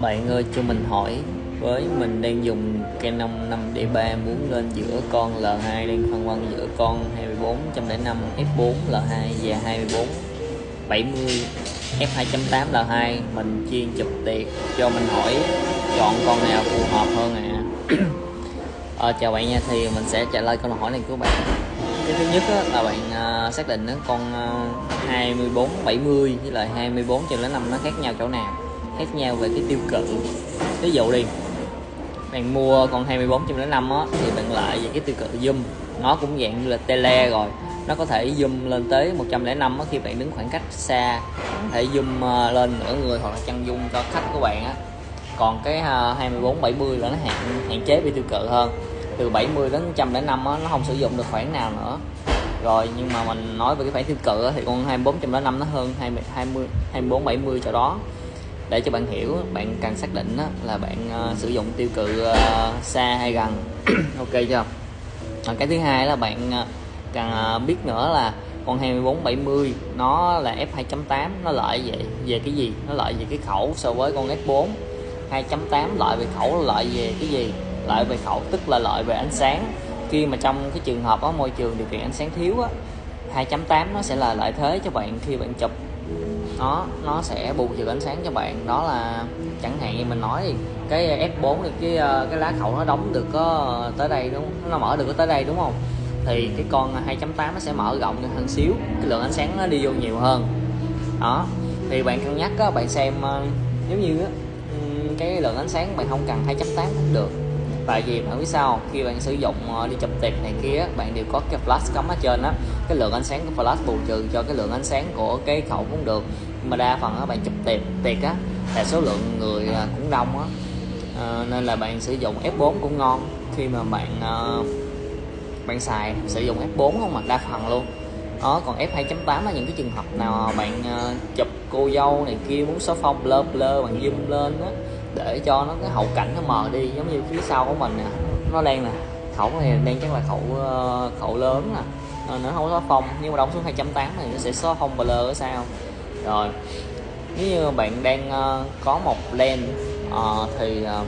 Bạn ơi cho mình hỏi với mình đang dùng Canon 5D3 muốn lên giữa con L2 đang phân vân giữa con 24 105 f4 L2 và 24 70 f2.8 L2 mình chuyên chụp tiệc. Cho mình hỏi chọn con nào phù hợp hơn ạ? À? à, chào bạn nha thì mình sẽ trả lời câu hỏi này của bạn. Cái thứ nhất á, là bạn uh, xác định đó, con uh, 24 70 với lại 24 5 nó khác nhau chỗ nào khác nhau về cái tiêu cự. Ví dụ đi, bạn mua con 24.05 á, thì bạn lại về cái tiêu cự zoom. Nó cũng dạng như là tele rồi. Nó có thể zoom lên tới 105 á, khi bạn đứng khoảng cách xa. Có thể zoom ờ, lên nửa người hoặc là chân dung cho khách của bạn á. Còn cái ờ, 24 70 là nó hạn hạn chế về tiêu cự hơn. Từ 70 đến 105 á, nó không sử dụng được khoảng nào nữa. Rồi, nhưng mà mình nói về cái khoảng tiêu cự thì con 24 năm nó hơn 20 20 24 70 chỗ đó để cho bạn hiểu bạn cần xác định là bạn uh, sử dụng tiêu cự uh, xa hay gần. Ok chưa? À, cái thứ hai là bạn uh, cần uh, biết nữa là con 2470 nó là f2.8 nó lợi về về cái gì? Nó lợi về cái khẩu so với con f4 2.8 lợi về khẩu lợi về cái gì? Lợi về khẩu tức là lợi về ánh sáng. Khi mà trong cái trường hợp ở môi trường điều kiện ánh sáng thiếu á 2.8 nó sẽ là lợi thế cho bạn khi bạn chụp nó nó sẽ bù trừ ánh sáng cho bạn. Đó là chẳng hạn như mình nói thì cái F4 thì cái ờ, cái lá khẩu nó đóng được có tới đây đúng nó mở được có tới đây đúng không? Thì cái con 2.8 nó sẽ mở rộng hơn xíu cái lượng ánh sáng nó đi vô nhiều hơn. Đó thì bạn cân nhắc đó, bạn xem ờ, nếu như cái lượng ánh sáng bạn không cần 2.8 cũng được tại vì bạn biết sao khi bạn sử dụng ờ, đi chụp tiệc này kia bạn đều có cái flash cắm ở trên đó cái lượng ánh sáng của flash bù trừ cho cái lượng ánh sáng của cái khẩu cũng được. Nhưng mà đa phần á bạn chụp tiệc tiệc á là số lượng người à, cũng đông á. À, nên là bạn sử dụng F4 cũng ngon. Khi mà bạn uh, bạn xài sử dụng F4 không mà đa phần luôn. Đó còn F2.8 là những cái trường hợp nào bạn uh, chụp cô dâu này kia muốn số phong blur blur bạn zoom lên á để cho nó cái hậu cảnh nó mờ đi giống như phía sau của mình nè. Nó đen nè khẩu này đen chắc là khẩu ờ, khẩu lớn nè nó không có phong nhưng mà đóng xuống 2.8 thì nó sẽ xóa phong blur ở sao rồi nếu như bạn đang uh, có một lens uh, thì uh,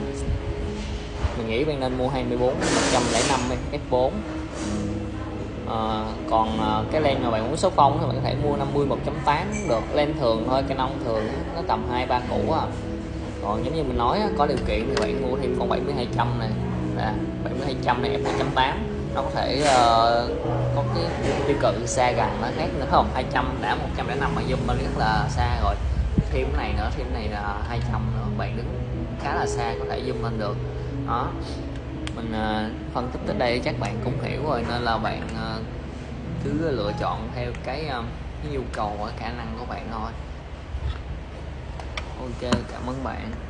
mình nghĩ bạn nên mua 24 105 f4 còn cái lens mà bạn muốn số phong thì bạn có thể mua 50 1.8 được. Lens thường thôi Canon thường nó tầm hai ba củ à còn giống như mình nói có điều kiện thì bạn mua thêm con 7200 này à, 7200 này f2.8 nó có thể uh, có cái tiêu cự xa gần nó khác nữa không? 200 đã 105 mà zoom lên rất là xa rồi. Thêm cái này nữa thêm cái này là 200 nữa. Bạn đứng khá là xa có thể zoom lên được. Đó. Mình uh, phân tích tới đây chắc bạn cũng hiểu rồi nên là bạn uh, cứ lựa chọn theo cái, uh, cái nhu cầu và khả năng của bạn thôi ok cảm ơn bạn.